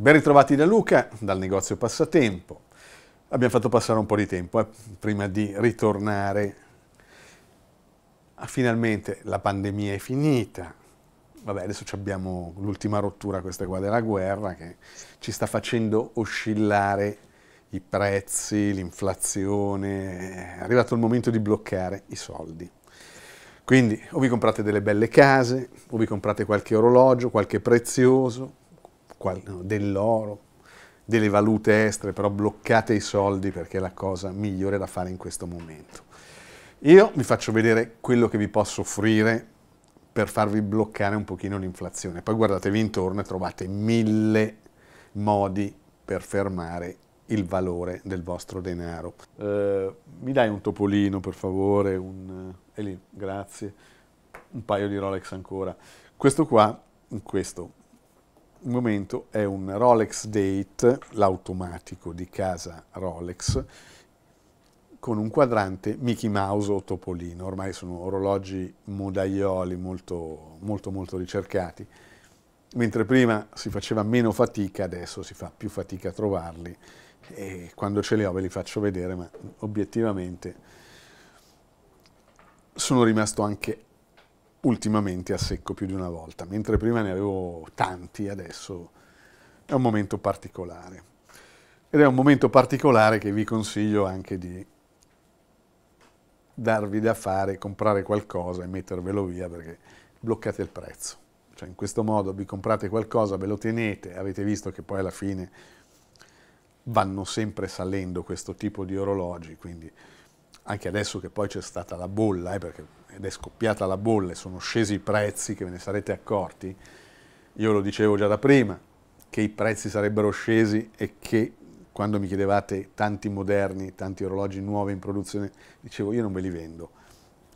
Ben ritrovati da Luca, dal negozio Passatempo. Abbiamo fatto passare un po' di tempo eh, prima di ritornare. Ah, finalmente la pandemia è finita. Vabbè, adesso abbiamo l'ultima rottura, questa qua della guerra, che ci sta facendo oscillare i prezzi, l'inflazione. È arrivato il momento di bloccare i soldi. Quindi o vi comprate delle belle case, o vi comprate qualche orologio, qualche prezioso, dell'oro, delle valute estere, però bloccate i soldi perché è la cosa migliore da fare in questo momento. Io vi faccio vedere quello che vi posso offrire per farvi bloccare un pochino l'inflazione. Poi guardatevi intorno e trovate mille modi per fermare il valore del vostro denaro. Uh, mi dai un topolino per favore? Un, uh, lì, grazie. Un paio di Rolex ancora. Questo qua, questo momento è un Rolex Date, l'automatico di casa Rolex, con un quadrante Mickey Mouse o Topolino. Ormai sono orologi modaioli molto, molto, molto ricercati. Mentre prima si faceva meno fatica, adesso si fa più fatica a trovarli. E quando ce li ho ve li faccio vedere, ma obiettivamente sono rimasto anche ultimamente a secco più di una volta, mentre prima ne avevo tanti, adesso è un momento particolare. Ed è un momento particolare che vi consiglio anche di darvi da fare, comprare qualcosa e mettervelo via perché bloccate il prezzo. Cioè in questo modo vi comprate qualcosa, ve lo tenete, avete visto che poi alla fine vanno sempre salendo questo tipo di orologi, quindi anche adesso che poi c'è stata la bolla, eh, perché ed è scoppiata la bolla e sono scesi i prezzi, che ve ne sarete accorti, io lo dicevo già da prima, che i prezzi sarebbero scesi e che quando mi chiedevate tanti moderni, tanti orologi nuovi in produzione, dicevo io non ve li vendo,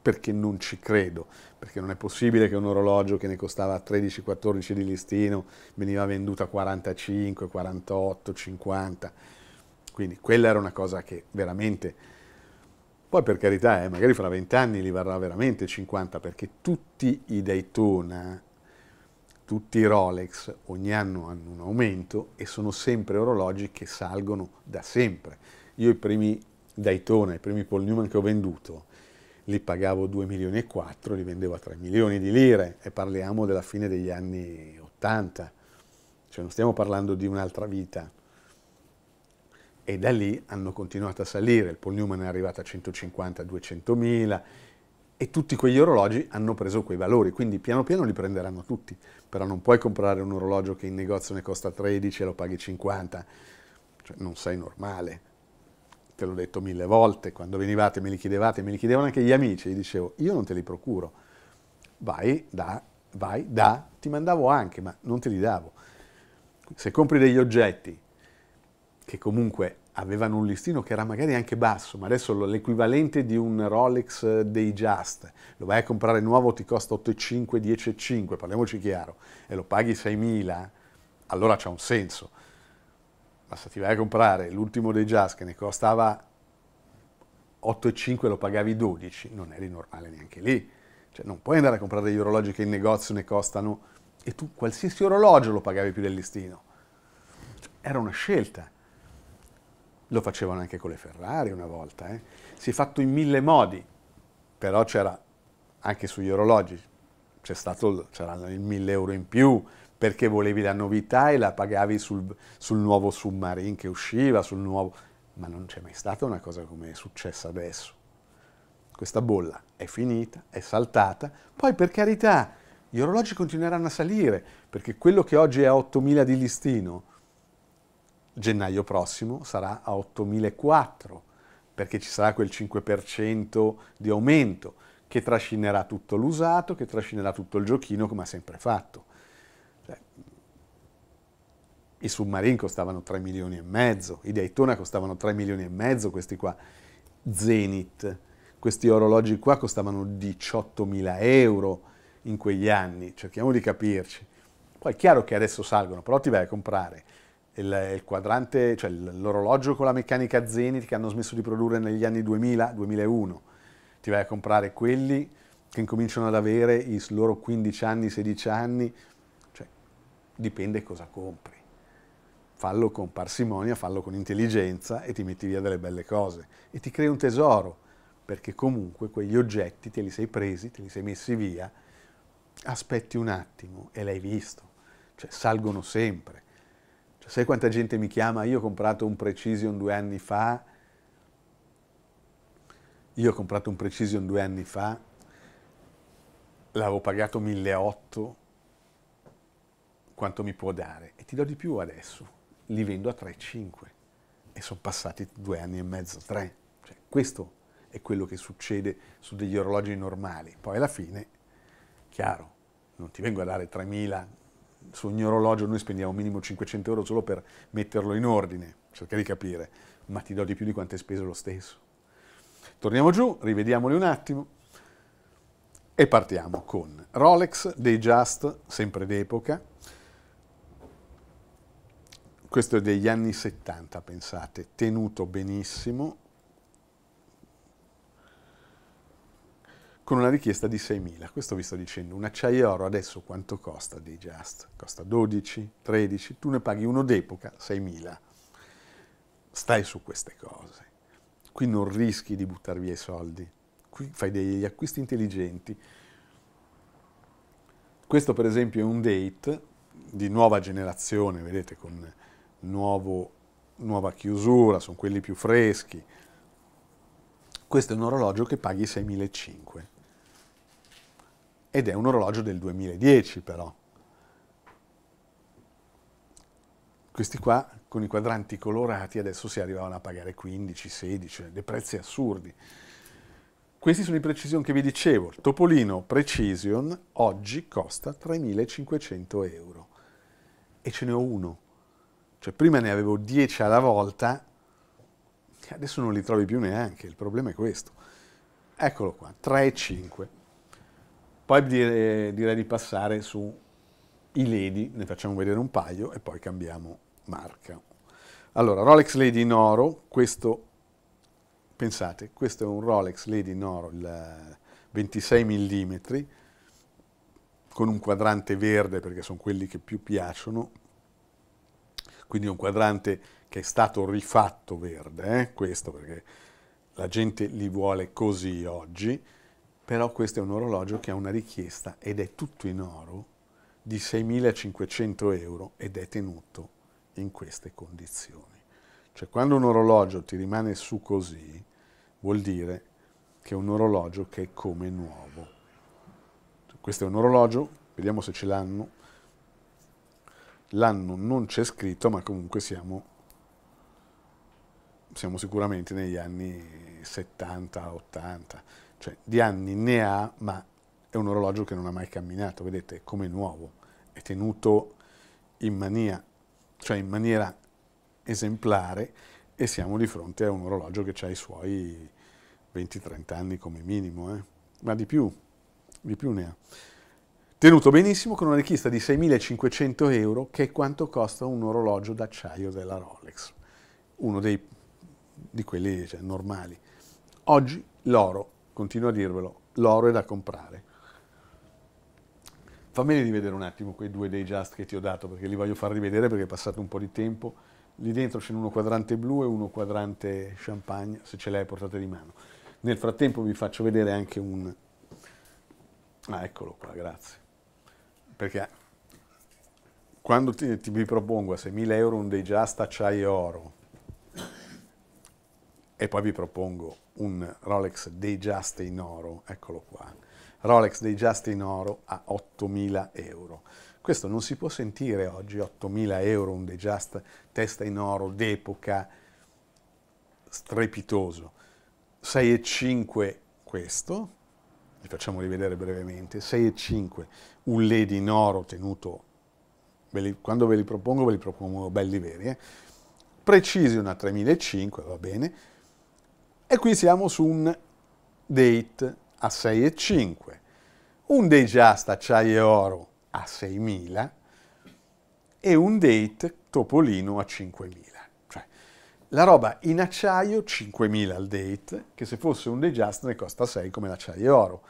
perché non ci credo, perché non è possibile che un orologio che ne costava 13-14 di listino veniva venduto a 45, 48, 50, quindi quella era una cosa che veramente poi per carità, eh, magari fra vent'anni li varrà veramente 50, perché tutti i Daytona, tutti i Rolex, ogni anno hanno un aumento e sono sempre orologi che salgono da sempre. Io i primi Daytona, i primi Paul Newman che ho venduto, li pagavo 2 milioni e 4, li vendevo a 3 milioni di lire e parliamo della fine degli anni 80, cioè non stiamo parlando di un'altra vita e da lì hanno continuato a salire, il Paul Newman è arrivato a 150-200 mila e tutti quegli orologi hanno preso quei valori, quindi piano piano li prenderanno tutti, però non puoi comprare un orologio che in negozio ne costa 13 e lo paghi 50, cioè non sei normale, te l'ho detto mille volte, quando venivate me li chiedevate, me li chiedevano anche gli amici, gli dicevo io non te li procuro, vai, da, vai, da, ti mandavo anche, ma non te li davo. Se compri degli oggetti che comunque avevano un listino che era magari anche basso, ma adesso l'equivalente di un Rolex dei Just, lo vai a comprare nuovo ti costa 8,5, 10,5, parliamoci chiaro, e lo paghi 6.000, allora c'ha un senso. Ma se ti vai a comprare l'ultimo dei Just che ne costava 8,5 e lo pagavi 12, non eri normale neanche lì. Cioè non puoi andare a comprare degli orologi che in negozio ne costano e tu qualsiasi orologio lo pagavi più del listino. Era una scelta. Lo facevano anche con le Ferrari una volta. Eh. Si è fatto in mille modi, però c'era anche sugli orologi, c'erano il 1000 euro in più perché volevi la novità e la pagavi sul, sul nuovo submarine che usciva, sul nuovo... ma non c'è mai stata una cosa come è successa adesso. Questa bolla è finita, è saltata, poi per carità gli orologi continueranno a salire, perché quello che oggi è a 8.000 di listino gennaio prossimo sarà a 8.004 perché ci sarà quel 5% di aumento che trascinerà tutto l'usato, che trascinerà tutto il giochino come ha sempre fatto. Cioè, I submarini costavano 3 milioni e mezzo, i Daytona costavano 3 milioni e mezzo, questi qua Zenith, questi orologi qua costavano 18.000 euro in quegli anni, cerchiamo di capirci. Poi è chiaro che adesso salgono, però ti vai a comprare il, il quadrante, cioè l'orologio con la meccanica Zenith che hanno smesso di produrre negli anni 2000-2001. Ti vai a comprare quelli che incominciano ad avere i loro 15 anni, 16 anni, cioè dipende cosa compri. fallo con parsimonia, fallo con intelligenza e ti metti via delle belle cose e ti crei un tesoro, perché comunque quegli oggetti te li sei presi, te li sei messi via, aspetti un attimo e l'hai visto, cioè salgono sempre. Cioè, sai quanta gente mi chiama? Io ho comprato un Precision due anni fa, io ho comprato un Precision due anni fa, l'avevo pagato 1.800, quanto mi può dare? E ti do di più adesso, li vendo a 3,5 e sono passati due anni e mezzo, tre. Cioè, questo è quello che succede su degli orologi normali. Poi alla fine, chiaro, non ti vengo a dare 3.000 su ogni orologio noi spendiamo minimo 500 euro solo per metterlo in ordine, cerca di capire, ma ti do di più di quanto hai speso lo stesso. Torniamo giù, rivediamoli un attimo e partiamo con Rolex Just, sempre d'epoca. Questo è degli anni 70, pensate, tenuto benissimo, con una richiesta di 6.000. Questo vi sto dicendo, un acciaio oro adesso quanto costa dei Just? Costa 12, 13, tu ne paghi uno d'epoca 6.000. Stai su queste cose. Qui non rischi di buttare via i soldi, qui fai degli acquisti intelligenti. Questo per esempio è un date di nuova generazione, vedete, con nuovo, nuova chiusura, sono quelli più freschi. Questo è un orologio che paghi 6.500 ed è un orologio del 2010 però. Questi qua con i quadranti colorati adesso si arrivavano a pagare 15, 16, dei prezzi assurdi. Questi sono i Precision che vi dicevo. Il Topolino Precision oggi costa 3.500 euro e ce ne ho uno. Cioè prima ne avevo 10 alla volta, adesso non li trovi più neanche, il problema è questo. Eccolo qua, 3,5. Poi direi, direi di passare su i Lady, ne facciamo vedere un paio e poi cambiamo marca. Allora, Rolex Lady in oro, questo, pensate, questo è un Rolex Lady in oro, il 26 mm, con un quadrante verde perché sono quelli che più piacciono, quindi un quadrante che è stato rifatto verde, eh? questo perché la gente li vuole così oggi, però questo è un orologio che ha una richiesta ed è tutto in oro di 6.500 euro ed è tenuto in queste condizioni. Cioè quando un orologio ti rimane su così vuol dire che è un orologio che è come nuovo. Questo è un orologio, vediamo se ce l'hanno. L'anno non c'è scritto, ma comunque siamo, siamo sicuramente negli anni 70-80 cioè di anni ne ha, ma è un orologio che non ha mai camminato, vedete, come nuovo, è tenuto in, mania, cioè in maniera esemplare e siamo di fronte a un orologio che ha i suoi 20-30 anni come minimo, eh? ma di più, di più ne ha. Tenuto benissimo con una richiesta di 6.500 euro, che è quanto costa un orologio d'acciaio della Rolex, uno dei, di quelli cioè, normali. Oggi l'oro continuo a dirvelo, l'oro è da comprare. Fammi rivedere un attimo quei due dei Just che ti ho dato, perché li voglio far rivedere perché è passato un po' di tempo. Lì dentro c'è uno quadrante blu e uno quadrante champagne, se ce l'hai portate di mano. Nel frattempo vi faccio vedere anche un... Ah, eccolo qua, grazie. Perché quando ti, ti vi propongo a 6.000 euro un dei Just acciaio oro e poi vi propongo un Rolex Datejust in oro, eccolo qua, Rolex Datejust in oro a 8.000 euro. Questo non si può sentire oggi, 8.000 euro, un Datejust testa in oro d'epoca, strepitoso. 6,5 questo, vi facciamo rivedere brevemente, 6,5 un Lady in oro tenuto, ve li, quando ve li propongo ve li propongo belli veri, eh? Precision a 3.500, va bene, e qui siamo su un date a 6,5, un Just acciaio oro a 6.000 e un date topolino a 5.000. Cioè, la roba in acciaio 5.000 al date, che se fosse un Just ne costa 6 come l'acciaio oro,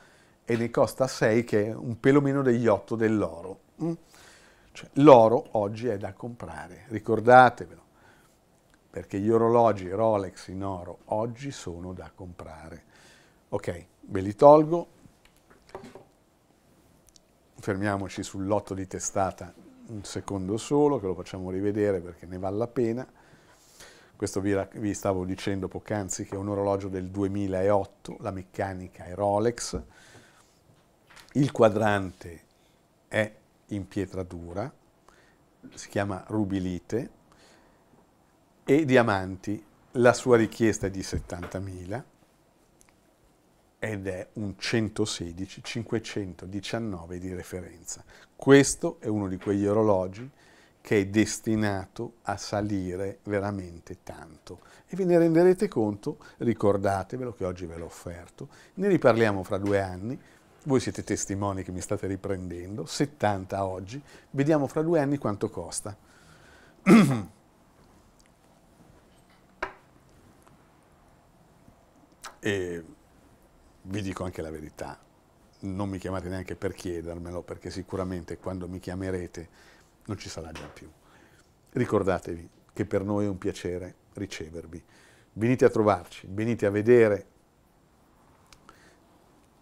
e ne costa 6 che è un pelo meno degli 8 dell'oro. Mm? Cioè, l'oro oggi è da comprare, ricordatevelo, perché gli orologi Rolex in oro oggi sono da comprare. Ok, ve li tolgo, fermiamoci sul lotto di testata un secondo solo, che lo facciamo rivedere perché ne vale la pena. Questo vi, vi stavo dicendo poc'anzi che è un orologio del 2008, la meccanica è Rolex, il quadrante è in pietra dura, si chiama rubilite, e diamanti, la sua richiesta è di 70.000 ed è un 116 519 di referenza. Questo è uno di quegli orologi che è destinato a salire veramente tanto. E ve ne renderete conto, ricordatevelo che oggi ve l'ho offerto, ne riparliamo fra due anni, voi siete testimoni che mi state riprendendo, 70 oggi, vediamo fra due anni quanto costa. e vi dico anche la verità, non mi chiamate neanche per chiedermelo, perché sicuramente quando mi chiamerete non ci sarà già più. Ricordatevi che per noi è un piacere ricevervi. Venite a trovarci, venite a vedere.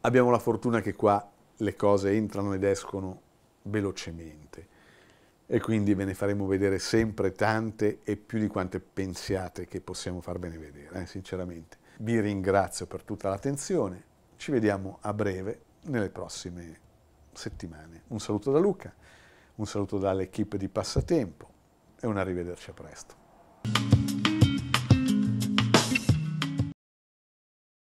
Abbiamo la fortuna che qua le cose entrano ed escono velocemente e quindi ve ne faremo vedere sempre tante e più di quante pensiate che possiamo farvene vedere, eh, sinceramente. Vi ringrazio per tutta l'attenzione, ci vediamo a breve nelle prossime settimane. Un saluto da Luca, un saluto dall'equipe di Passatempo e un arrivederci a presto.